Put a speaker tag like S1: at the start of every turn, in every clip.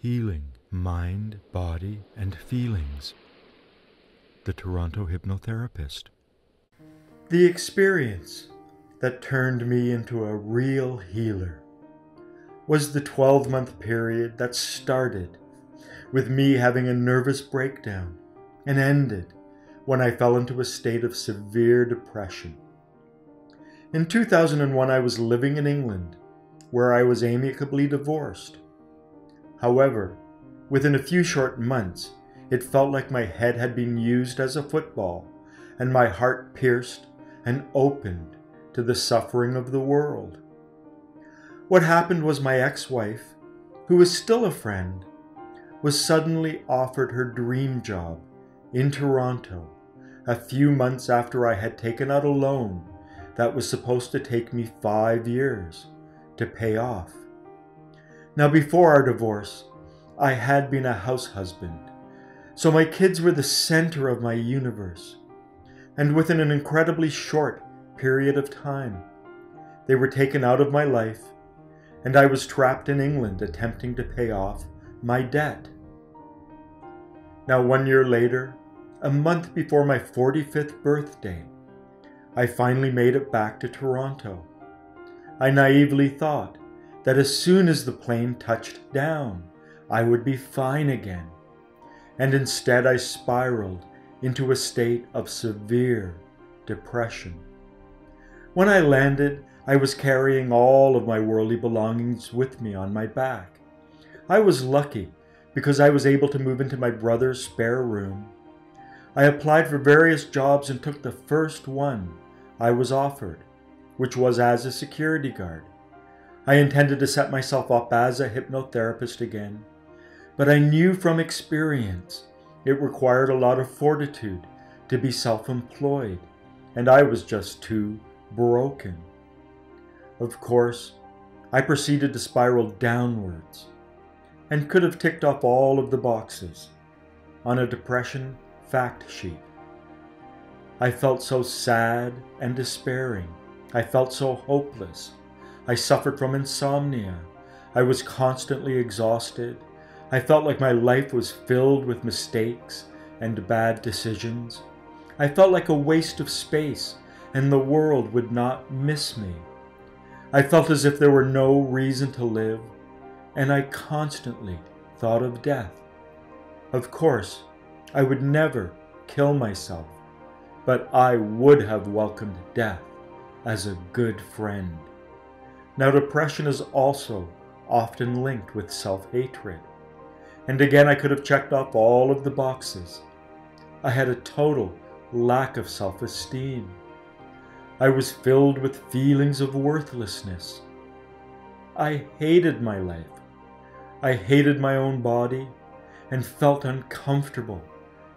S1: healing mind, body, and feelings. The Toronto Hypnotherapist. The experience that turned me into a real healer was the 12 month period that started with me having a nervous breakdown and ended when I fell into a state of severe depression. In 2001, I was living in England, where I was amicably divorced. However, within a few short months, it felt like my head had been used as a football and my heart pierced and opened to the suffering of the world. What happened was my ex wife, who was still a friend, was suddenly offered her dream job in Toronto a few months after I had taken out a loan that was supposed to take me five years to pay off. Now, before our divorce, I had been a house husband, so my kids were the center of my universe. And within an incredibly short period of time, they were taken out of my life, and I was trapped in England attempting to pay off my debt. Now, one year later, a month before my 45th birthday, I finally made it back to Toronto. I naively thought that as soon as the plane touched down, I would be fine again. And instead, I spiraled into a state of severe depression. When I landed, I was carrying all of my worldly belongings with me on my back. I was lucky because I was able to move into my brother's spare room. I applied for various jobs and took the first one I was offered, which was as a security guard. I intended to set myself up as a hypnotherapist again, but I knew from experience it required a lot of fortitude to be self employed, and I was just too broken. Of course, I proceeded to spiral downwards and could have ticked off all of the boxes on a depression fact sheet. I felt so sad and despairing. I felt so hopeless. I suffered from insomnia. I was constantly exhausted. I felt like my life was filled with mistakes and bad decisions. I felt like a waste of space and the world would not miss me. I felt as if there were no reason to live and I constantly thought of death. Of course, I would never kill myself, but I would have welcomed death as a good friend. Now, depression is also often linked with self hatred. And again, I could have checked off all of the boxes. I had a total lack of self esteem. I was filled with feelings of worthlessness. I hated my life. I hated my own body and felt uncomfortable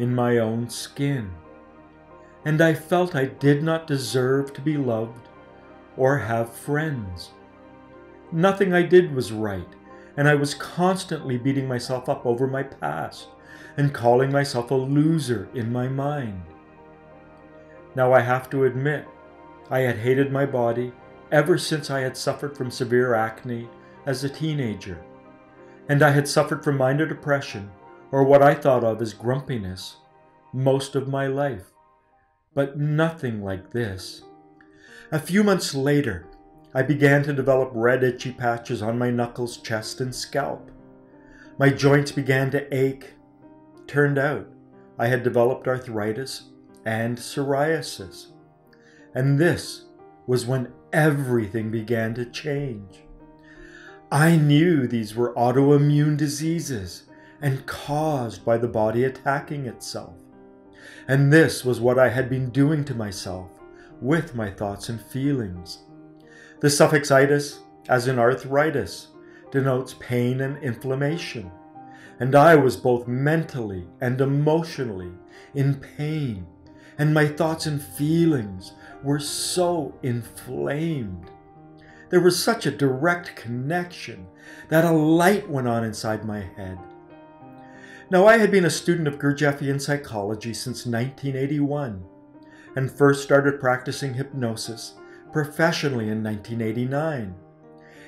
S1: in my own skin. And I felt I did not deserve to be loved or have friends. Nothing I did was right, and I was constantly beating myself up over my past and calling myself a loser in my mind. Now I have to admit, I had hated my body ever since I had suffered from severe acne as a teenager and I had suffered from minor depression, or what I thought of as grumpiness, most of my life. But nothing like this. A few months later, I began to develop red itchy patches on my knuckles, chest, and scalp. My joints began to ache. Turned out, I had developed arthritis and psoriasis. And this was when everything began to change. I knew these were autoimmune diseases and caused by the body attacking itself. And this was what I had been doing to myself with my thoughts and feelings. The suffix itis, as in arthritis, denotes pain and inflammation. And I was both mentally and emotionally in pain, and my thoughts and feelings were so inflamed there was such a direct connection that a light went on inside my head. Now, I had been a student of Gurdjieffian psychology since 1981 and first started practicing hypnosis professionally in 1989.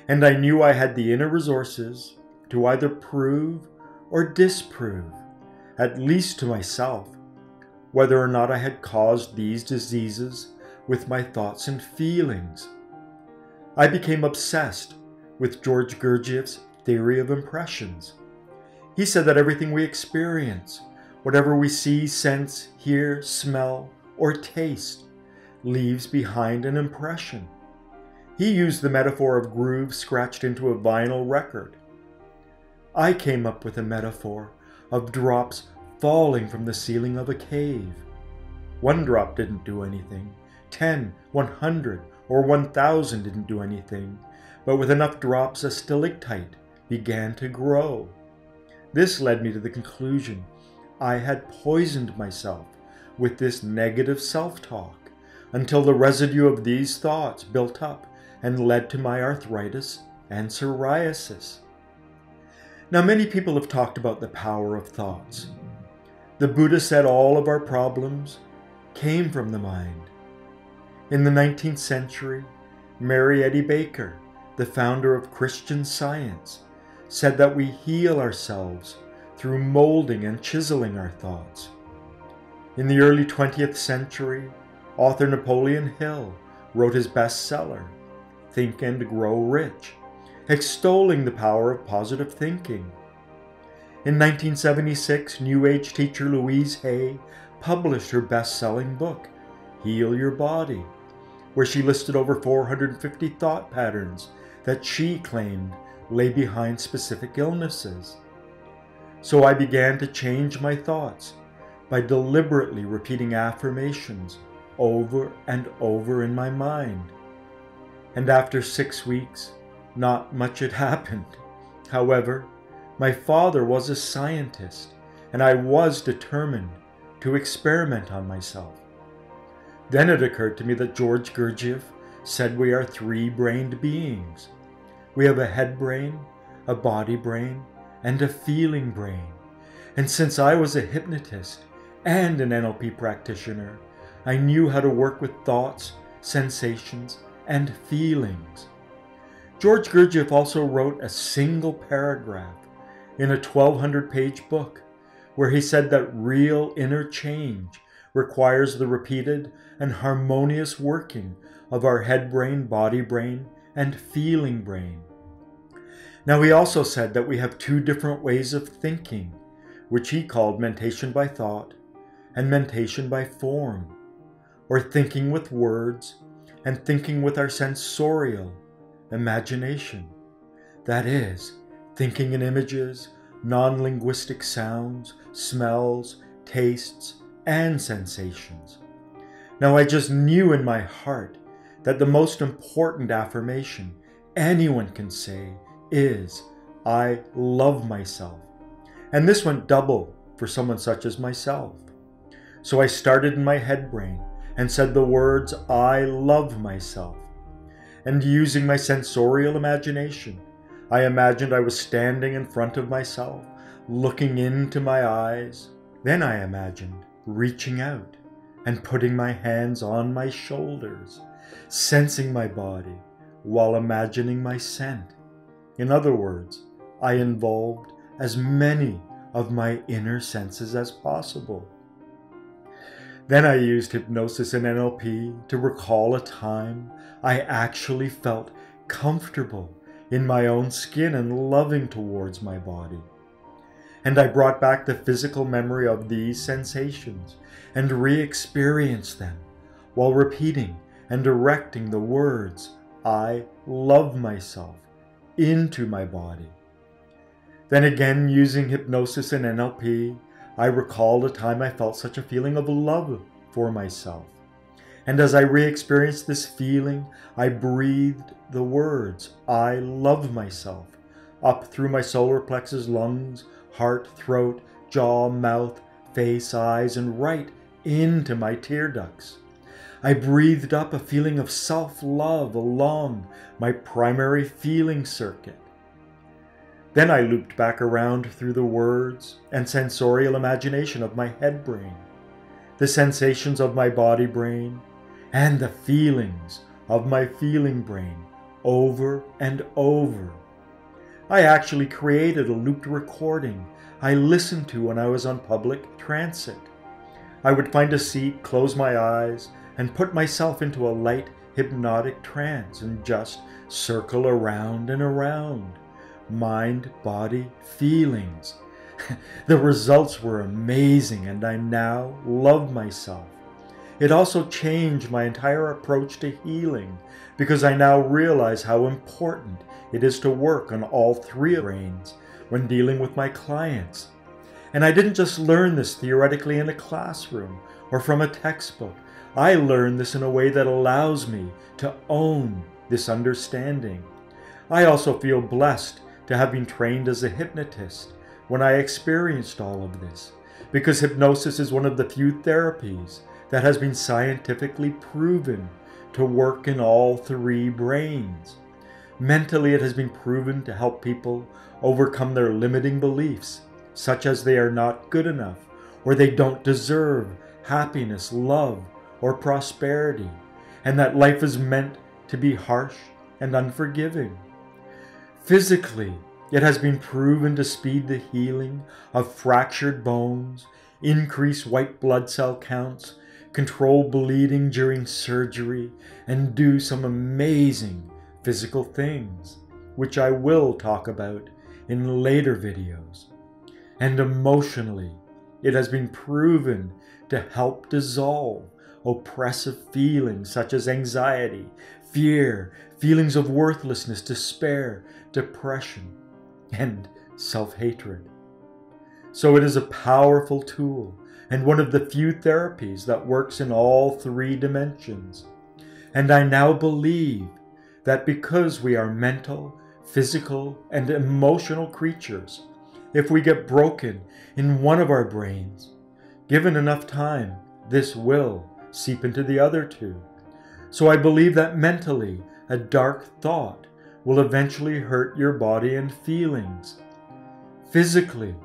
S1: And I knew I had the inner resources to either prove or disprove, at least to myself, whether or not I had caused these diseases with my thoughts and feelings. I became obsessed with George Gurdjieff's theory of impressions. He said that everything we experience, whatever we see, sense, hear, smell, or taste, leaves behind an impression. He used the metaphor of grooves scratched into a vinyl record. I came up with a metaphor of drops falling from the ceiling of a cave. One drop didn't do anything, ten, one hundred, or one thousand didn't do anything, but with enough drops a stalactite began to grow. This led me to the conclusion I had poisoned myself with this negative self talk until the residue of these thoughts built up and led to my arthritis and psoriasis. Now, many people have talked about the power of thoughts. The Buddha said all of our problems came from the mind. In the 19th century, Mary Eddy Baker, the founder of Christian Science, said that we heal ourselves through molding and chiseling our thoughts. In the early 20th century, author Napoleon Hill wrote his bestseller, Think and Grow Rich, extolling the power of positive thinking. In 1976, New Age teacher Louise Hay published her best selling book, Heal Your Body, where she listed over 450 thought patterns that she claimed lay behind specific illnesses. So I began to change my thoughts by deliberately repeating affirmations over and over in my mind. And after six weeks, not much had happened. However, my father was a scientist, and I was determined to experiment on myself. Then it occurred to me that George Gurdjieff said we are three brained beings. We have a head brain, a body brain, and a feeling brain. And since I was a hypnotist and an NLP practitioner, I knew how to work with thoughts, sensations, and feelings. George Gurdjieff also wrote a single paragraph in a 1200 page book where he said that real inner change requires the repeated and harmonious working of our head brain, body brain, and feeling brain. Now, he also said that we have two different ways of thinking, which he called mentation by thought and mentation by form, or thinking with words and thinking with our sensorial imagination. That is, thinking in images, non linguistic sounds, smells, tastes, and sensations. Now, I just knew in my heart that the most important affirmation anyone can say is, I love myself. And this went double for someone such as myself. So I started in my head brain and said the words, I love myself. And using my sensorial imagination, I imagined I was standing in front of myself, looking into my eyes. Then I imagined reaching out and putting my hands on my shoulders, sensing my body while imagining my scent. In other words, I involved as many of my inner senses as possible. Then I used hypnosis and NLP to recall a time I actually felt comfortable in my own skin and loving towards my body. And I brought back the physical memory of these sensations and re experienced them while repeating and directing the words, I love myself into my body. Then again, using hypnosis and NLP, I recalled a time I felt such a feeling of love for myself. And as I re experienced this feeling, I breathed the words, I love myself, up through my solar plexus, lungs, heart, throat, jaw, mouth, face, eyes, and right into my tear ducts. I breathed up a feeling of self love along my primary feeling circuit. Then I looped back around through the words and sensorial imagination of my head brain, the sensations of my body brain, and the feelings of my feeling brain over and over. I actually created a looped recording I listened to when I was on public transit. I would find a seat, close my eyes, and put myself into a light hypnotic trance and just circle around and around. Mind, body, feelings. the results were amazing, and I now love myself. It also changed my entire approach to healing because I now realize how important it is to work on all three brains when dealing with my clients. And I didn't just learn this theoretically in a classroom or from a textbook. I learned this in a way that allows me to own this understanding. I also feel blessed to have been trained as a hypnotist when I experienced all of this, because hypnosis is one of the few therapies that has been scientifically proven to work in all three brains. Mentally, it has been proven to help people overcome their limiting beliefs, such as they are not good enough, or they don't deserve happiness, love, or prosperity, and that life is meant to be harsh and unforgiving. Physically, it has been proven to speed the healing of fractured bones, increase white blood cell counts, control bleeding during surgery, and do some amazing physical things, which I will talk about in later videos. And emotionally, it has been proven to help dissolve oppressive feelings such as anxiety, fear, feelings of worthlessness, despair, depression, and self hatred. So it is a powerful tool and one of the few therapies that works in all three dimensions. And I now believe that because we are mental, physical, and emotional creatures, if we get broken in one of our brains, given enough time, this will seep into the other two. So I believe that mentally, a dark thought will eventually hurt your body and feelings. Physically,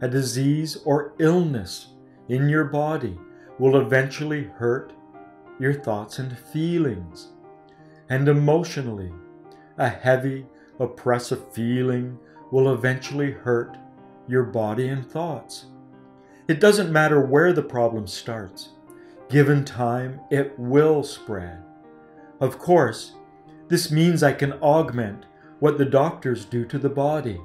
S1: a disease or illness in your body will eventually hurt your thoughts and feelings. And emotionally, a heavy, oppressive feeling will eventually hurt your body and thoughts. It doesn't matter where the problem starts. Given time, it will spread. Of course, this means I can augment what the doctors do to the body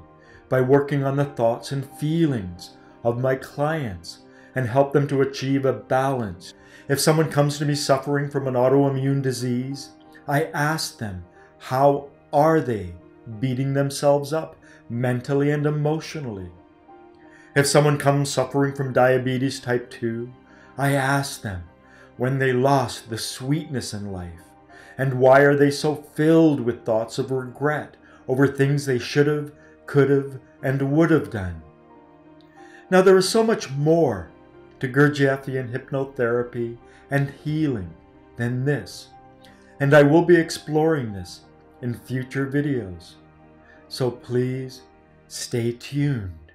S1: by working on the thoughts and feelings of my clients and help them to achieve a balance. If someone comes to me suffering from an autoimmune disease, I ask them, how are they beating themselves up mentally and emotionally? If someone comes suffering from diabetes type 2, I ask them when they lost the sweetness in life and why are they so filled with thoughts of regret over things they should have, could have, and would have done? Now, there is so much more to Gurdjieffian hypnotherapy and healing than this, and I will be exploring this in future videos. So please stay tuned.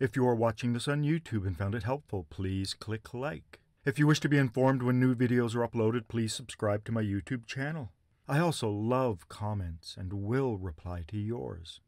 S1: If you are watching this on YouTube and found it helpful, please click like. If you wish to be informed when new videos are uploaded, please subscribe to my YouTube channel. I also love comments and will reply to yours.